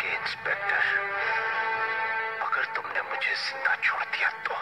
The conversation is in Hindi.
के इंस्पेक्टर। अगर तुमने मुझे ज़िंदा छोड़ दिया तो?